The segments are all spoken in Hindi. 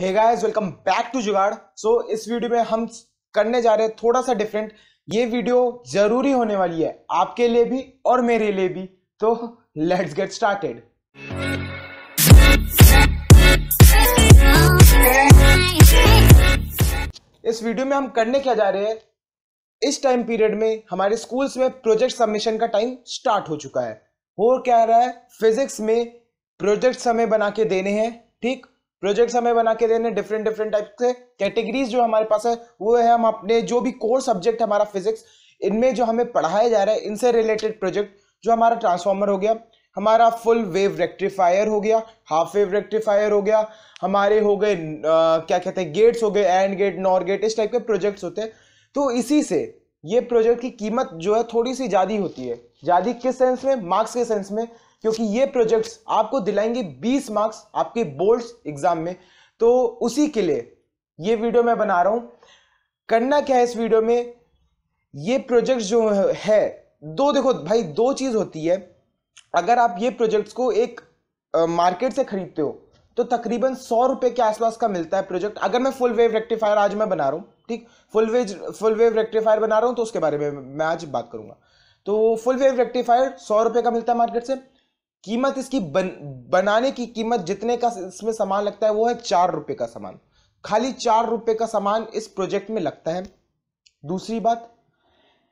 Hey guys welcome back to Jugaad. So इस वीडियो में हम करने जा रहे हैं थोड़ा सा डिफरेंट ये वीडियो ज़रूरी होने वाली है आपके लिए भी और मेरे लिए भी. तो लेट्स गेट स्टार्टेड इस वीडियो में हम करने क्या जा रहे हैं? इस टाइम पीरियड में हमारे स्कूल्स में प्रोजेक्ट सबमिशन का टाइम स्टार्ट हो चुका है. हो क्या रहा है? फिजिक्स में प्रोजेक्ट हमें बना के देने हैं, ठीक? प्रोजेक्ट्स हमें बना के देने डिफरेंट डिफरेंट टाइप से कैटेगरीज जो हमारे पास है, वो है हम अपने जो भी कोर सब्जेक्ट हमारा फिजिक्स इनमें जो हमें पढ़ाया जा रहा है, इनसे रिलेटेड प्रोजेक्ट जो हमारा ट्रांसफॉर्मर हो गया, हमारा फुल वेव रेक्टिफायर हो गया हाफ़ वेव रेक्टिफायर हो गया, हमारे हो गए क्या कहते हैं गेट्स हो गए एंड गेट नॉर गेट इस टाइप के प्रोजेक्ट्स होते हैं। तो इसी से ये प्रोजेक्ट की कीमत जो है थोड़ी सी ज़्यादा होती है। ज़्यादा किस सेंस में? मार्क्स के सेंस में। क्योंकि ये प्रोजेक्ट्स आपको दिलाएँगे 20 मार्क्स आपके बोर्ड्स एग्ज़ाम में। तो उसी के लिए ये वीडियो मैं बना रहा हूँ। करना क्या है इस वीडियो में? ये प्रोजेक्ट जो है दो देखो भाई, दो चीज़ होती है। अगर आप ये प्रोजेक्ट्स को एक मार्केट से खरीदते हो तो तकरीबन सौ रुपए के आसपास का मिलता है प्रोजेक्ट अगर मैं फुल वेव रेक्टिफायर आज मैं बना रहा हूँ, ठीक? Full wave full wave rectifier बना रहा हूँ तो उसके बारे में मैं आज बात करूँगा। तो फुल वेव रेक्टिफायर सौ रुपए का मिलता है मार्केट से। कीमत इसकी बन, बनाने की कीमत जितने का इसमें सामान लगता है वो है चार रुपए का सामान। खाली चार रुपए का सामान इस प्रोजेक्ट में लगता है। दूसरी बात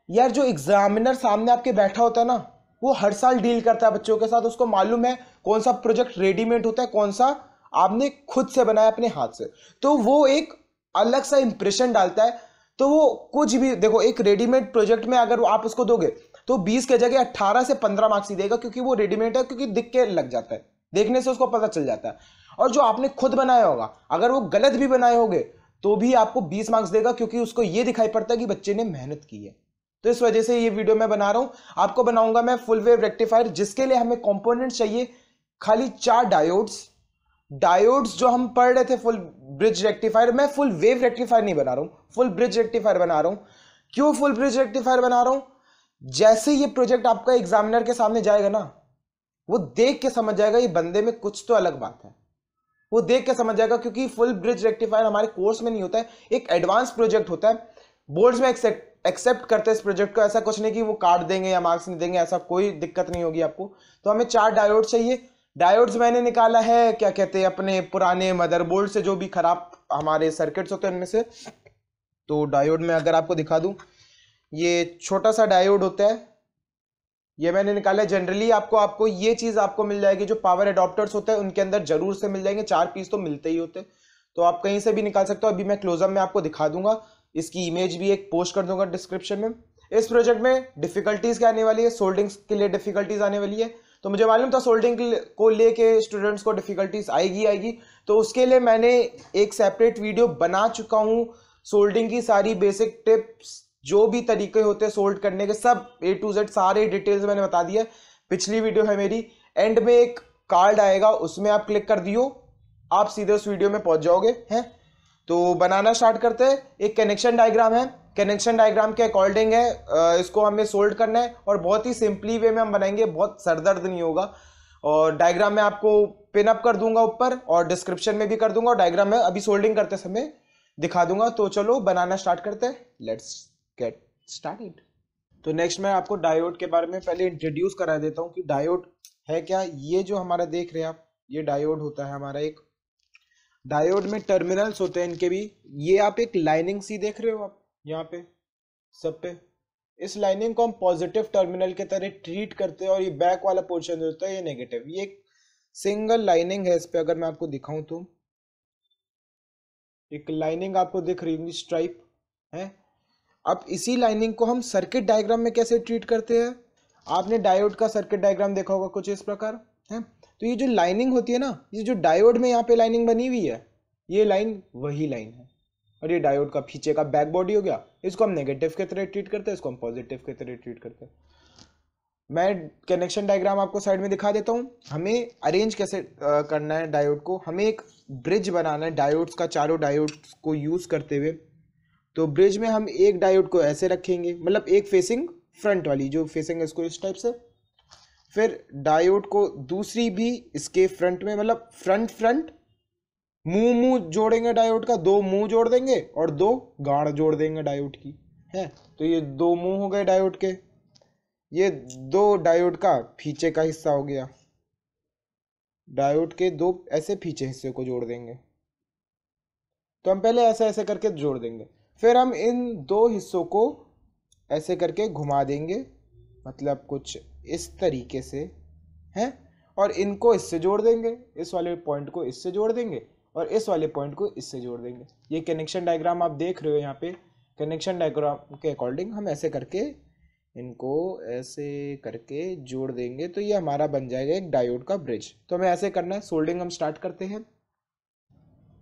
यार जो एग्जामिनर सामने आपके बैठा होता है ना वो हर साल डील करता है बच्चों के साथ। उसको मालूम है कौन सा प्रोजेक्ट रेडीमेड होता है कौन सा आपने खुद से बनाया अपने हाथ से। तो वो एक अलग सा इंप्रेशन डालता है। तो वो कुछ भी देखो एक रेडीमेड प्रोजेक्ट में अगर आप उसको दोगे तो 20 के जगह 18 से 15 मार्क्स ही देगा, क्योंकि वो रेडीमेड है, क्योंकि दिख के लग जाता है। देखने से उसको पता चल जाता है। और जो आपने खुद बनाया होगा, अगर वो गलत भी बनाए होंगे तो भी आपको 20 मार्क्स देगा, क्योंकि उसको ये दिखाई पड़ता है कि बच्चे ने मेहनत की है। तो इस वजह से ये वीडियो मैं बना रहा हूँ। आपको बनाऊँगा मैं फुल वेव रेक्टिफायर जिसके लिए हमें कॉम्पोनेंट चाहिए, खाली चार डायोड्स डायोड्स जो हम पढ़ रहे थे फुल ब्रिज रेक्टिफायर मैं फुल वेव रेक्टिफायर नहीं बना रहा हूँ। फुल ब्रिज रेक्टिफायर बना रहा हूँ। क्यों फुल ब्रिज रेक्टिफायर बना रहा हूँ? जैसे ये प्रोजेक्ट आपका एग्जामिनर के सामने जाएगा ना, वो देख के समझ जाएगा ये बंदे में कुछ तो अलग बात है। वो देख के समझ जाएगा क्योंकि फुल ब्रिज रेक्टिफायर हमारे कोर्स में नहीं होता है। एक एडवांस प्रोजेक्ट होता है। बोर्ड्स में एक्सेप्ट करते हैं इस प्रोजेक्ट को। ऐसा कुछ नहीं कि वो कार्ड देंगे या मार्क्स नहीं देंगे, ऐसा कोई दिक्कत नहीं होगी आपको। तो हमें चार डायोड चाहिए। डायोड्स मैंने निकाला है, क्या कहते हैं, अपने पुराने मदरबोर्ड से जो भी खराब हमारे सर्किट्स होते हैं उनमें से। तो डायोड में अगर आपको दिखा दूँ ये छोटा सा डायोड होता है। ये मैंने निकाला है। जनरली आपको आपको ये चीज़ आपको मिल जाएगी, जो पावर एडॉप्टर्स होते हैं, उनके अंदर ज़रूर से मिल जाएँगे। चार पीस तो मिलते ही होते। तो आप कहीं से भी निकाल सकते हो। अभी मैं क्लोजअप में आपको दिखा दूँगा। इसकी इमेज भी एक पोस्ट कर दूँगा डिस्क्रिप्शन में। इस प्रोजेक्ट में डिफिकल्टीज क्या आने वाली है? सोल्डिंग के लिए डिफिकल्टीज आने वाली है। तो मुझे मालूम था सोल्डिंग को लेके स्टूडेंट्स को डिफिकल्टीज आएगी आएगी। तो उसके लिए मैंने एक सेपरेट वीडियो बना चुका हूँ। सोल्डिंग की सारी बेसिक टिप्स जो भी तरीके होते हैं सोल्ड करने के, सब ए टू जेड सारे डिटेल्स मैंने बता दिया पिछली वीडियो है मेरी। एंड में एक कार्ड आएगा, उसमें आप क्लिक कर दियो। आप सीधे उस वीडियो में पहुँच जाओगे, हैं? तो बनाना स्टार्ट करते हैं। एक कनेक्शन डायग्राम है। कनेक्शन डायग्राम के अकॉर्डिंग है। इसको हमें सोल्ड करना है और बहुत ही सिंपली वे में हम बनाएँगे। बहुत सरदर्द नहीं होगा। और डायग्राम में आपको पिन अप कर दूँगा ऊपर और डिस्क्रिप्शन में भी कर दूँगा और डायग्राम में अभी सोल्डिंग करते समय दिखा दूँगा। तो चलो बनाना स्टार्ट करते हैं। लेट्स गेट स्टार्टेड तो नेक्स्ट मैं आपको डायोड के बारे में पहले इंट्रोड्यूस करा देता हूँ कि डायोड है क्या? ये जो हमारा देख रहे हैं आप, ये डायोड होता है हमारा एक। डायोड में टर्मिनल्स होते हैं इनके भी। ये आप एक लाइनिंग सी देख रहे हो आप, यहाँ पे, सब पे। इस लाइनिंग को हम पॉजिटिव टर्मिनल के तरह ट्रीट करते हैं और ये बैक वाला पोर्शन होता है, ये नेगेटिव ये एक सिंगल लाइनिंग है इस पर अगर मैं आपको दिखाऊँ तो। एक लाइनिंग आपको दिख रही होगी स्ट्राइप है? अब इसी लाइनिंग को हम सर्किट डायग्राम में कैसे ट्रीट करते हैं? आपने डायोड का सर्किट डायग्राम देखा होगा कुछ इस प्रकार, है? तो ये जो लाइनिंग होती है ना, ये जो डायोड में यहाँ पे लाइनिंग बनी हुई है, ये लाइन वही लाइन है। और ये डायोड का पीछे का बैक बॉडी हो गया, इसको हम नेगेटिव के तरह ट्रीट करते हैं, इसको हम पॉजिटिव के तरह ट्रीट करते हैं। मैं कनेक्शन डायग्राम आपको साइड में दिखा देता हूँ। हमें अरेंज कैसे करना है डायोड को? हमें एक ब्रिज बनाना है डायोड्स का, चारों डायोड्स को यूज़ करते हुए। तो ब्रिज में हम एक डायोड को ऐसे रखेंगे मतलब एक फेसिंग फ्रंट वाली, जो फेसिंग है इसको इस टाइप से। फिर डायोड को दूसरी भी इसके फ्रंट में मतलब फ्रंट फ्रंट मुँह मुँह जोड़ेंगे डायोड का, दो मुँह जोड़ देंगे और दो गाढ़ जोड़ देंगे डायोड की, है? तो ये दो मुँह हो गए डायोड के। ये दो डायोड का पीछे का हिस्सा हो गया। डायोड के दो ऐसे पीछे हिस्से को जोड़ देंगे। तो हम पहले ऐसे ऐसे करके जोड़ देंगे। फिर हम इन दो हिस्सों को ऐसे करके घुमा देंगे मतलब कुछ इस तरीके से, हैं? और इनको इससे जोड़ देंगे, इस वाले पॉइंट को इससे जोड़ देंगे और इस वाले पॉइंट को इससे जोड़ देंगे। ये कनेक्शन डायग्राम आप देख रहे हो यहाँ पे। कनेक्शन डायग्राम के अकॉर्डिंग हम ऐसे करके, इनको ऐसे करके जोड़ देंगे तो ये हमारा बन जाएगा एक डायोड का ब्रिज तो हमें ऐसे करना है सोल्डिंग हम स्टार्ट करते हैं।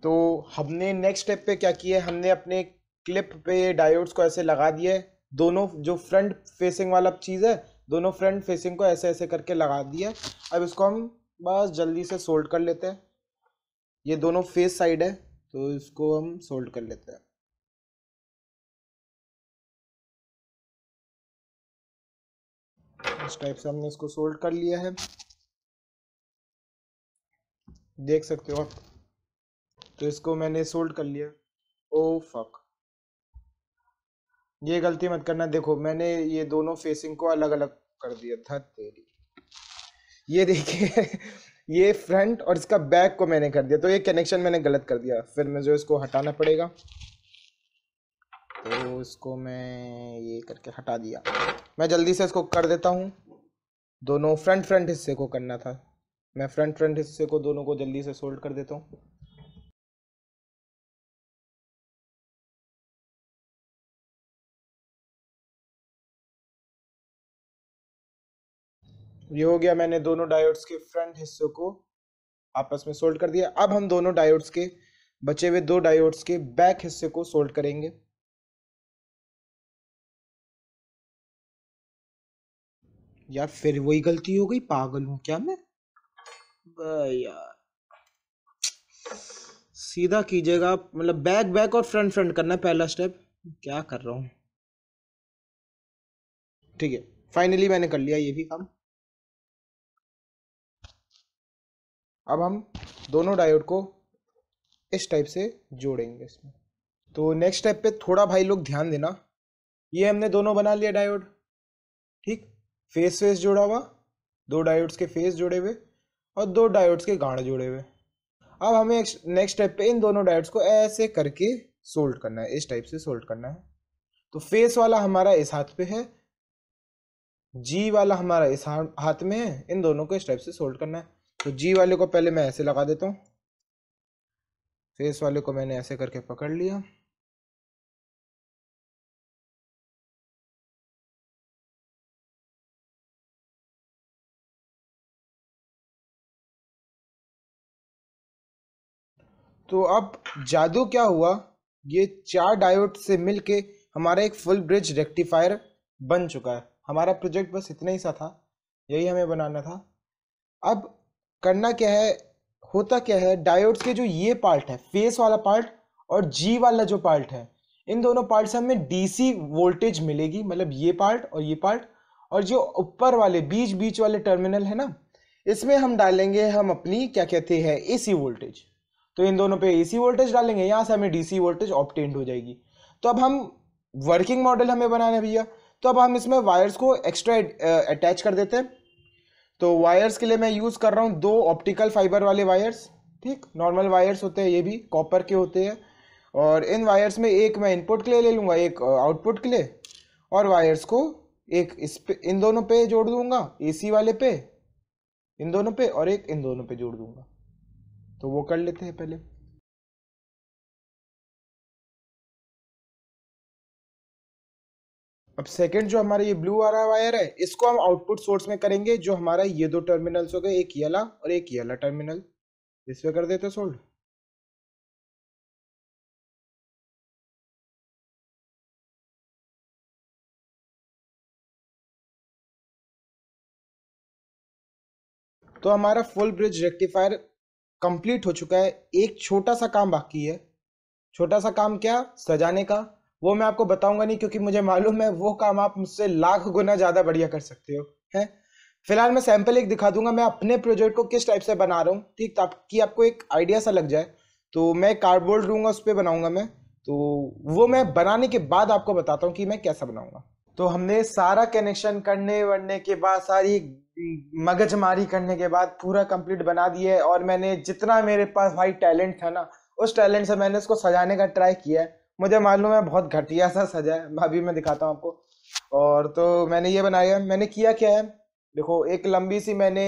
तो हमने नेक्स्ट स्टेप पे क्या किया हमने अपने क्लिप पे डायोड्स को ऐसे लगा है दोनों जो फ्रंट फेसिंग वाला चीज़ है, दोनों फ्रंट फेसिंग को ऐसे ऐसे करके लगा दिया। अब इसको हम बस जल्दी से सोल्ड कर लेते हैं। ये दोनों फेस साइड है तो इसको हम सोल्ड कर लेते हैं। इस टाइप से हमने इसको सोल्ड कर लिया है। देख सकते हो आप? तो इसको मैंने सोल्ड कर लिया। ओ फक ये गलती मत करना। देखो, मैंने ये दोनों फेसिंग को अलग अलग कर दिया था तेरी। ये देखिए, ये फ्रंट और इसका बैक को मैंने कर दिया। तो ये कनेक्शन मैंने गलत कर दिया। फिर मुझे इसको हटाना पड़ेगा। तो इसको मैं ये करके हटा दिया। मैं जल्दी से इसको कर देता हूँ। दोनों फ्रंट फ्रंट हिस्से को करना था। मैं फ्रंट फ्रंट हिस्से को दोनों को जल्दी से सोल्ड कर देता हूँ। ये हो गया मैंने दोनों डायोड्स के फ्रंट हिस्सों को आपस में सोल्ड कर दिया। अब हम दोनों डायोड्स के, बचे हुए दो डायोड्स के बैक हिस्से को सोल्ड करेंगे। यार, फिर वही गलती हो गई, पागल हूँ क्या मैं? यार। सीधा कीजिएगा मतलब बैक बैक और फ्रंट फ्रंट करना है पहला स्टेप क्या कर रहा हूँ? ठीक है फाइनली मैंने कर लिया ये भी काम। अब हम दोनों डायोड को इस टाइप से जोड़ेंगे इसमें। तो नेक्स्ट स्टेप पे थोड़ा भाई लोग ध्यान देना। ये हमने दोनों बना लिया डायोड ठीक? फेस फेस जोड़ा हुआ। दो डायोड्स के फेस जोड़े हुए और दो डायोड्स के गाढ़ जोड़े हुए। अब हमें नेक्स्ट स्टेप पे इन दोनों डायोड्स को ऐसे करके सोल्ड करना है। इस टाइप से सोल्ड करना है। तो फेस वाला हमारा इस हाथ पे है। जी वाला हमारा इस हाथ में है। इन दोनों को इस टाइप से सोल्ड करना है। तो जी वाले को पहले मैं ऐसे लगा देता हूँ। फेस वाले को मैंने ऐसे करके पकड़ लिया। तो अब जादू क्या हुआ? ये चार डायोड से मिलके हमारा एक फुल ब्रिज रेक्टिफायर बन चुका है। हमारा प्रोजेक्ट बस इतना ही सा था। यही हमें बनाना था। अब करना क्या है, होता क्या है डायोड्स के जो ये पार्ट है फेस वाला पार्ट और जी वाला जो पार्ट है, इन दोनों पार्ट से हमें डीसी वोल्टेज मिलेगी मतलब ये पार्ट और ये पार्ट और जो ऊपर वाले, बीच बीच वाले टर्मिनल है ना, इसमें हम डालेंगे हम अपनी क्या कहते हैं एसी वोल्टेज तो इन दोनों पे एसी वोल्टेज डालेंगे, यहाँ से हमें डीसी वोल्टेज ऑप्टेंड हो जाएगी. तो अब हम वर्किंग मॉडल हमें बनाना है भैया. तो अब हम इसमें वायर्स को एक्स्ट्रा अटैच कर देते हैं. तो वायर्स के लिए मैं यूज़ कर रहा हूँ दो ऑप्टिकल फाइबर वाले वायर्स ठीक नॉर्मल वायर्स होते हैं, ये भी कॉपर के होते हैं। और इन वायर्स में एक मैं इनपुट के लिए ले लूँगा, एक आउटपुट के लिए। और वायर्स को एक इस पे, इन दोनों पे जोड़ दूँगा एसी वाले पे, इन दोनों पे और एक इन दोनों पे जोड़ दूँगा। तो वो कर लेते हैं पहले। अब सेकंड जो हमारा ये ब्लू वाला वायर है इसको हम आउटपुट सोर्स में करेंगे, जो हमारा ये दो टर्मिनल्स हो गए, एक ये वाला और एक ये वाला टर्मिनल इस पे कर देते सोल्ड तो हमारा फुल ब्रिज रेक्टिफायर कंप्लीट हो चुका है। एक छोटा सा काम बाकी है। छोटा सा काम क्या? सजाने का। वो मैं आपको बताऊँगा नहीं, क्योंकि मुझे मालूम है वो काम आप मुझसे लाख गुना ज़्यादा बढ़िया कर सकते हो, है? फ़िलहाल मैं सैंपल एक दिखा दूँगा, मैं अपने प्रोजेक्ट को किस टाइप से बना रहा हूँ, ठीक? ताकि आपको एक आइडिया सा लग जाए। तो मैं कार्डबोर्ड लूँगा, उस पर बनाऊँगा मैं। तो वो मैं बनाने के बाद आपको बताता हूँ कि मैं कैसा बनाऊँगा। तो हमने सारा कनेक्शन करने वरने के बाद, सारी मगजमारी करने के बाद पूरा कंप्लीट बना दिया है। और मैंने जितना मेरे पास भाई टैलेंट था ना, उस टैलेंट से मैंने उसको सजाने का ट्राई किया है। मुझे मालूम है बहुत घटिया सा सजा है अभी मैं दिखाता हूँ आपको। और तो मैंने ये बनाया मैंने किया क्या है? देखो एक लंबी सी मैंने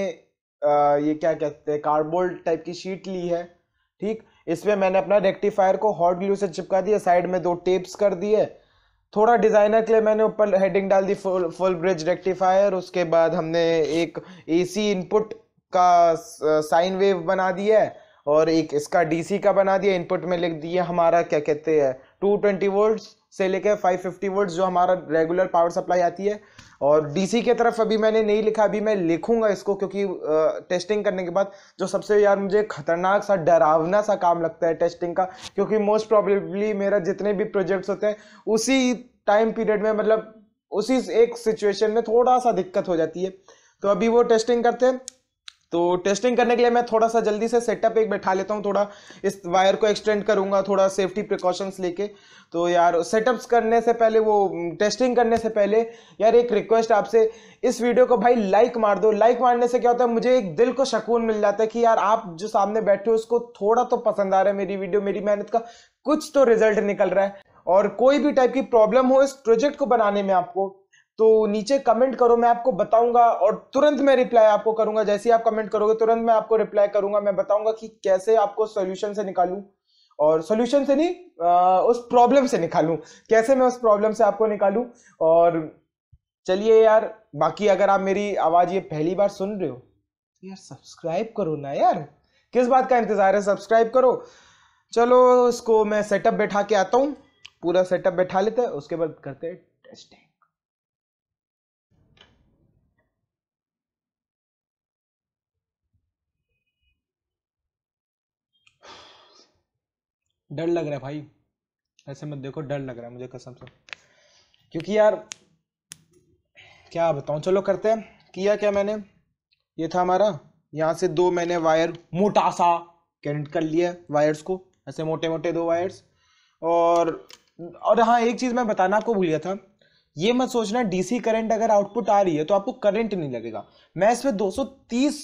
आ, ये क्या कहते हैं कार्डबोर्ड टाइप की शीट ली है ठीक? इसमें मैंने अपना रेक्टिफायर को हॉट ग्लू से चिपका दिया साइड में दो टेप्स कर दिए। थोड़ा डिज़ाइनर के लिए मैंने ऊपर हेडिंग डाल दी फुल फुल ब्रिज रेक्टिफायर उसके बाद हमने एक एसी इनपुट का साइन वेव बना दिया है और एक इसका डीसी का बना दिया इनपुट में लिख दिया हमारा क्या कहते हैं 220 वोल्ट्स से लेकर 550 वोल्ट्स जो हमारा रेगुलर पावर सप्लाई आती है। और डीसी के तरफ़ अभी मैंने नहीं लिखा, अभी मैं लिखूँगा इसको क्योंकि टेस्टिंग करने के बाद जो सबसे यार मुझे खतरनाक सा, डरावना सा काम लगता है टेस्टिंग का, क्योंकि मोस्ट प्रॉब्लली मेरा जितने भी प्रोजेक्ट्स होते हैं, उसी टाइम पीरियड में मतलब उसी एक सिचुएशन में थोड़ा सा दिक्कत हो जाती है। तो अभी वो टेस्टिंग करते हैं। तो टेस्टिंग करने के लिए मैं थोड़ा सा जल्दी से सेटअप एक बैठा लेता हूँ, थोड़ा इस वायर को एक्सटेंड करूँगा, थोड़ा सेफ्टी प्रिकॉशंस लेके। तो यार सेटअप्स करने से पहले वो टेस्टिंग करने से पहले यार एक रिक्वेस्ट आपसे, इस वीडियो को भाई लाइक मार दो। लाइक मारने से क्या होता है, मुझे एक दिल को शकून मिल जाता है कि यार आप जो सामने बैठे हो, उसको थोड़ा तो पसंद आ रहा है मेरी वीडियो मेरी मेहनत का। कुछ तो रिज़ल्ट निकल रहा है। और कोई भी टाइप की प्रॉब्लम हो, इस प्रोजेक्ट को बनाने में आपको तो नीचे कमेंट करो मैं आपको बताऊँगा और तुरंत मैं रिप्लाई आपको करूँगा। जैसे ही आप कमेंट करोगे तुरंत मैं आपको रिप्लाई करूँगा। मैं बताऊँगा कि कैसे आपको सोल्यूशन से निकालूं और सोल्यूशन से नहीं आ, उस प्रॉब्लम से निकालूं। कैसे मैं उस प्रॉब्लम से आपको निकालूं? और चलिए यार बाकी अगर आप मेरी आवाज़ ये पहली बार सुन रहे हो तो यार सब्सक्राइब करो ना यार। किस बात का इंतज़ार है? सब्सक्राइब करो। चलो इसको मैं सेटअप बैठा के आता हूँ। पूरा सेटअप बैठा लेते हैं उसके बाद करते हैं टेस्टिंग डर लग रहा है भाई। ऐसे मत देखो, डर लग रहा है मुझे कसम से। क्योंकि यार, क्या बताऊँ, चलो करते हैं। किया क्या मैंने? ये था हमारा। यहाँ से दो मैंने वायर मोटा सा कनेक्ट कर लिया वायर्स को। ऐसे मोटे मोटे दो वायर्स। और और हाँ एक चीज़ मैं बताना आपको भूल गया था। ये मत सोचना डीसी करंट अगर आउटपुट आ रही है तो आपको करंट नहीं लगेगा। मैं इसमें 230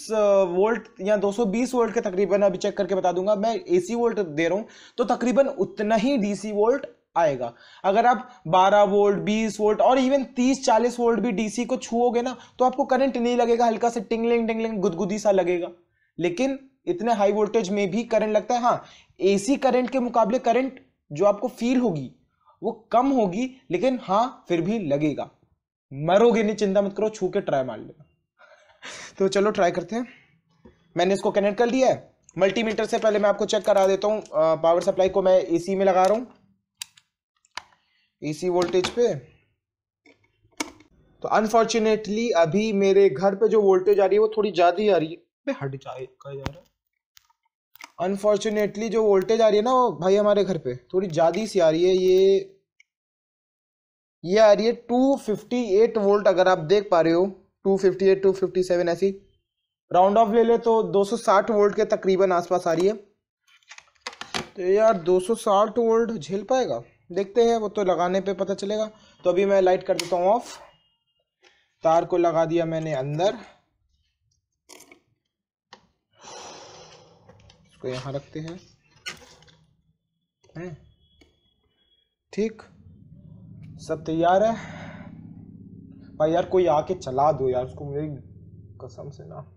वोल्ट या 220 वोल्ट के तकरीबन अभी चेक करके बता दूँगा। मैं एसी वोल्ट दे रहा हूँ तो तकरीबन उतना ही डीसी वोल्ट आएगा। अगर आप 12 वोल्ट 20 वोल्ट और इवन 30 40 वोल्ट भी डीसी को छुओगे ना तो आपको करंट नहीं लगेगा, हल्का से टिंगलिंग टिंगलिंग गुदगुदी सा लगेगा। लेकिन इतने हाई वोल्टेज में भी करंट लगता है। हाँ एसी करंट के मुकाबले करंट जो आपको फील होगी वो कम होगी, लेकिन हाँ फिर भी लगेगा। मरोगे नहीं, चिंता मत करो, छू के ट्राई मार लेना। तो चलो ट्राई करते हैं। मैंने इसको कनेक्ट कर लिया है। मल्टीमीटर से पहले मैं आपको चेक करा देता हूँ। पावर सप्लाई को मैं एसी में लगा रहा हूँ। एसी वोल्टेज पे। तो अनफॉर्चुनेटली अभी मेरे घर पे जो वोल्टेज आ रही है, वो थोड़ी ज़्यादा ही आ रही है। हट जाए जा रहा है। अनफॉर्चुनेटली जो वोल्टेज आ रही है ना वो भाई हमारे घर पे, थोड़ी ज़्यादा सी आ रही है ये ये आ रही है 258 वोल्ट अगर आप देख पा रहे हो 258 257 ऐसी। राउंड ऑफ़ ले ले तो 260 वोल्ट के तकरीबन आसपास आ रही है। तो यार 260 वोल्ट झेल पाएगा? देखते हैं, वो तो लगाने पे पता चलेगा। तो अभी मैं लाइट कर देता हूँ ऑफ़ तार को लगा दिया मैंने अंदर। इसको यहाँ रखते हैं। हैं? ठीक। सब तैयार है? भाई यार, कोई आके चला दो यार, उसको मेरी कसम से ना।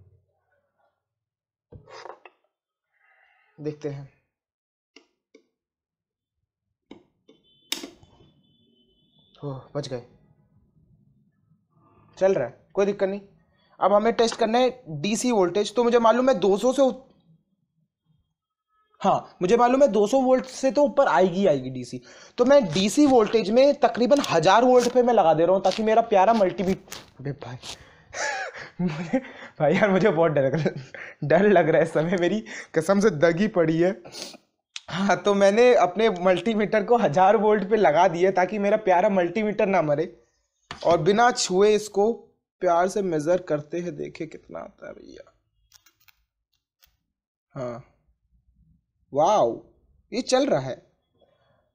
देखते हैं। बच गए। चल रहा है, कोई दिक्कत नहीं। अब हमें टेस्ट करना है डीसी वोल्टेज तो मुझे मालूम है 200 से हाँ मुझे मालूम है 200 वोल्ट से तो ऊपर आएगी आएगी डीसी तो मैं डीसी वोल्टेज में तकरीबन हज़ार वोल्ट पे मैं लगा दे रहा हूँ ताकि मेरा प्यारा मल्टीमीट अबे भाई। मुझे भाई यार, मुझे बहुत डर लग डर लग रहा है समय मेरी। कसम से दगी पड़ी है। हाँ तो मैंने अपने मल्टीमीटर को हज़ार वोल्ट पे लगा दिया ताकि मेरा प्यारा मल्टीमीटर ना मरे। और बिना छुए इसको प्यार से मेज़र करते हैं, देखे कितना आता है भैया। हाँ। Wow ये चल रहा है।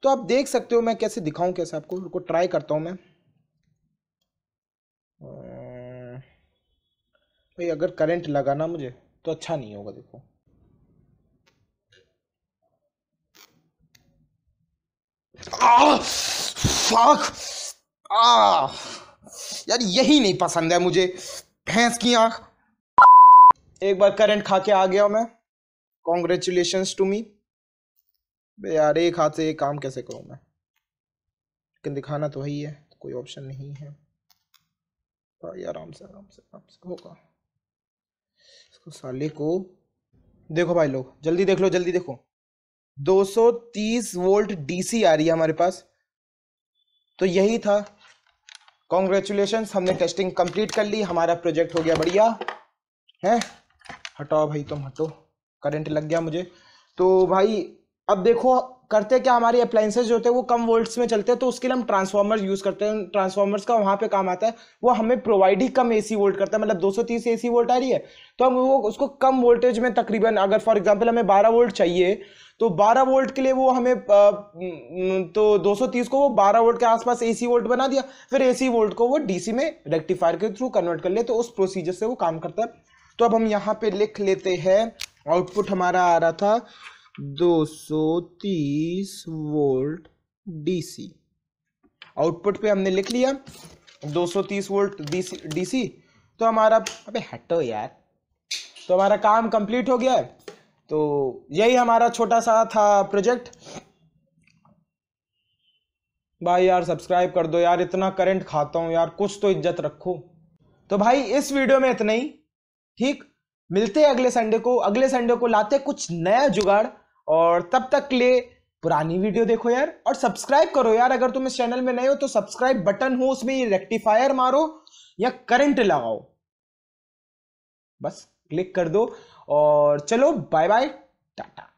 तो आप देख सकते हो मैं कैसे दिखाऊँ कैसे आपको रुको ट्राई करता हूँ मैं। भाई अगर करंट लगा ना मुझे तो अच्छा नहीं होगा देखो। आ, आ, यार यही नहीं पसंद है मुझे भैंस की आँख। एक बार करंट खा के आ गया मैं। कॉन्ग्रेचुलेशन टू मी यार, एक हाथ से एक काम कैसे करूँ मैं? लेकिन दिखाना तो वही है तो कोई ऑप्शन नहीं है। भाई आराम से आराम से आराम से होगा। इसको साले को देखो भाई लोग, जल्दी देख लो, जल्दी देखो। 230 वोल्ट डीसी आ रही है हमारे पास। तो यही था। कॉन्ग्रेचुलेशन हमने टेस्टिंग कंप्लीट कर ली, हमारा प्रोजेक्ट हो गया बढ़िया। है? हटाओ भाई, तुम हटो। करंट लग गया मुझे। तो भाई, अब देखो, करते क्या हमारे अप्लाइंसेज जो होते हैं, वो कम वोल्ट्स में चलते हैं तो उसके लिए हम ट्रांसफॉर्मर्स यूज़ करते हैं। ट्रांसफॉर्मर्स का वहाँ पे काम आता है, वो हमें प्रोवाइड ही कम एसी वोल्ट करता है। मतलब 230 एसी वोल्ट आ रही है तो हम वो, उसको कम वोल्टेज में तकरीबन, अगर फॉर एग्जांपल हमें 12 वोल्ट चाहिए तो 12 वोल्ट के लिए वो हमें तो 230 को वो 12 वोल्ट के आसपास एसी वोल्ट बना दिया, फिर एसी वोल्ट को वो डीसी में रेक्टिफायर के थ्रू कन्वर्ट कर ले तो उस प्रोसीजर से वो काम करता है। तो अब हम यहाँ पे लिख लेते हैं आउटपुट हमारा आ रहा था 230 वोल्ट डीसी। आउटपुट पे हमने लिख लिया 230 वोल्ट डीसी डीसी। तो हमारा, अबे हटो यार। तो हमारा काम कंप्लीट हो गया है। तो यही हमारा छोटा सा था प्रोजेक्ट। भाई यार, सब्सक्राइब कर दो यार, इतना करंट खाता हूँ यार, कुछ तो इज़्ज़त रखो। तो भाई, इस वीडियो में इतना ही, ठीक? मिलते हैं अगले संडे को। अगले संडे को लाते कुछ नया जुगाड़। और तब तक ले पुरानी वीडियो देखो यार। और सब्सक्राइब करो यार। अगर तुम इस चैनल में नए हो तो सब्सक्राइब बटन हो, उसमें ये रेक्टिफायर मारो या करंट लगाओ। बस क्लिक कर दो। और चलो बाय बाय टाटा।